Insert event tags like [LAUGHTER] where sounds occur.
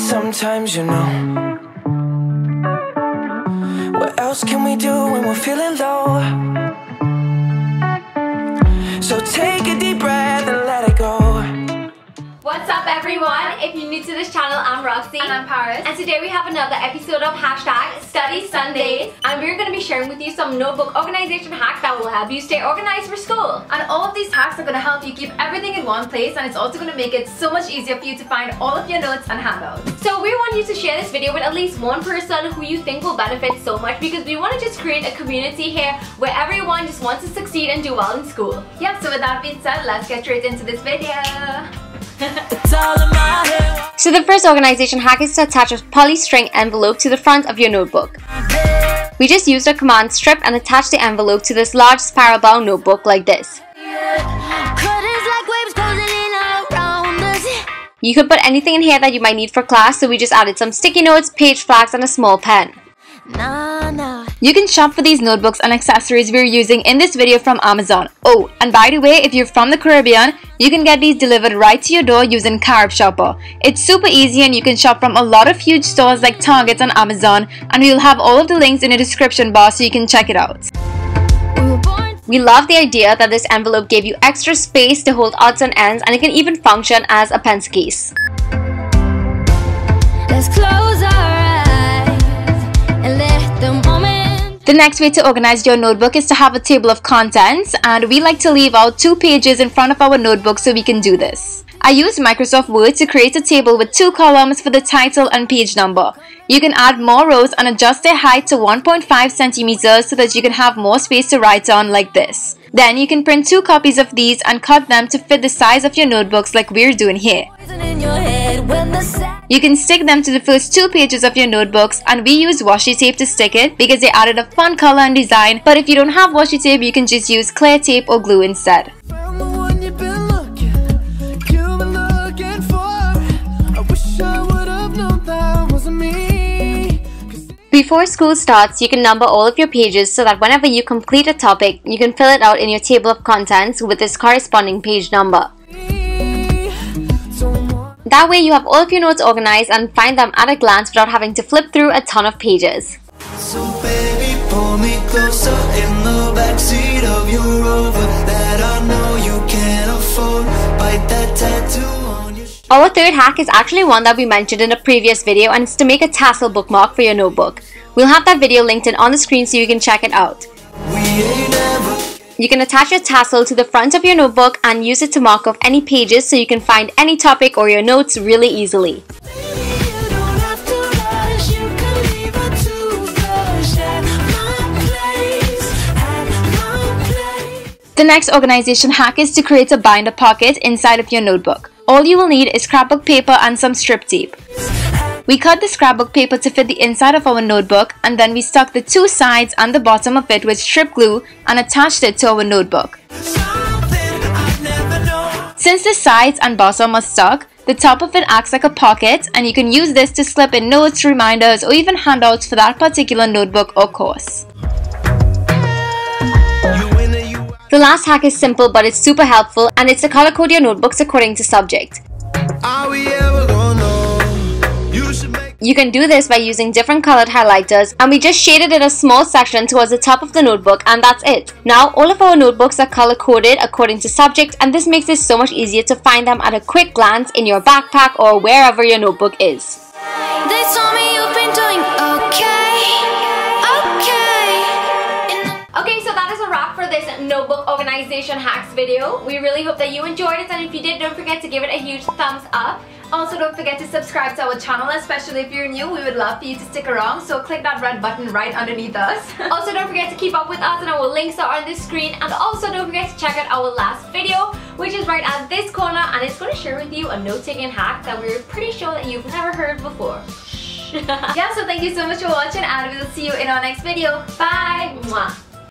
sometimes, you know. What else can we do when we're feeling low? What's up everyone? If you're new to this channel, I'm Roxy. And I'm Paris. And today we have another episode of Hashtag Study Sundays. And we're going to be sharing with you some notebook organization hacks that will help you stay organized for school. And all of these hacks are going to help you keep everything in one place and it's also going to make it so much easier for you to find all of your notes and handouts. So we want you to share this video with at least one person who you think will benefit so much because we want to just create a community here where everyone just wants to succeed and do well in school. Yeah, so with that being said, let's get straight into this video. So the first organization hack is to attach a polystring envelope to the front of your notebook. We just used a command strip and attached the envelope to this large spiral bound notebook like this. You could put anything in here that you might need for class so we just added some sticky notes, page flags and a small pen. Nah, nah. You can shop for these notebooks and accessories we're using in this video from Amazon. Oh, and by the way, if you're from the Caribbean, you can get these delivered right to your door using Caribshopper. It's super easy and you can shop from a lot of huge stores like Target and Amazon and we'll have all of the links in the description bar so you can check it out. We love the idea that this envelope gave you extra space to hold odds and ends and it can even function as a pencil case. The next way to organize your notebook is to have a table of contents and we like to leave out two pages in front of our notebook so we can do this. I used Microsoft Word to create a table with two columns for the title and page number. You can add more rows and adjust their height to 1.5 centimeters so that you can have more space to write on like this. Then you can print two copies of these and cut them to fit the size of your notebooks like we're doing here. You can stick them to the first two pages of your notebooks and we use washi tape to stick it because they added a fun color and design but if you don't have washi tape you can just use clear tape or glue instead. Before school starts, you can number all of your pages so that whenever you complete a topic, you can fill it out in your table of contents with its corresponding page number. That way you have all of your notes organized and find them at a glance without having to flip through a ton of pages. So baby, pull me closer in the backseat of your Rover that I know you can't afford. Bite that tattoo Our third hack is actually one that we mentioned in a previous video and it's to make a tassel bookmark for your notebook. We'll have that video linked in on the screen so you can check it out. You can attach a tassel to the front of your notebook and use it to mark off any pages so you can find any topic or your notes really easily. The next organization hack is to create a binder pocket inside of your notebook. All you will need is scrapbook paper and some strip tape. We cut the scrapbook paper to fit the inside of our notebook and then we stuck the two sides and the bottom of it with strip glue and attached it to our notebook. Since the sides and bottom are stuck, the top of it acts like a pocket and you can use this to slip in notes, reminders or even handouts for that particular notebook or course. The last hack is simple but it's super helpful and it's to color code your notebooks according to subject. You can do this by using different colored highlighters and we just shaded in a small section towards the top of the notebook and that's it. Now all of our notebooks are color coded according to subject and this makes it so much easier to find them at a quick glance in your backpack or wherever your notebook is. Okay, so that is a wrap for this notebook organization hacks video. We really hope that you enjoyed it and if you did, don't forget to give it a huge thumbs up. Also, don't forget to subscribe to our channel, especially if you're new. We would love for you to stick around, so click that red button right underneath us. [LAUGHS] also, don't forget to keep up with us and our links are on the screen. And also, don't forget to check out our last video, which is right at this corner, and it's going to share with you a note-taking hack that we're pretty sure that you've never heard before. [LAUGHS] yeah, so thank you so much for watching, and we'll see you in our next video. Bye! Mwah.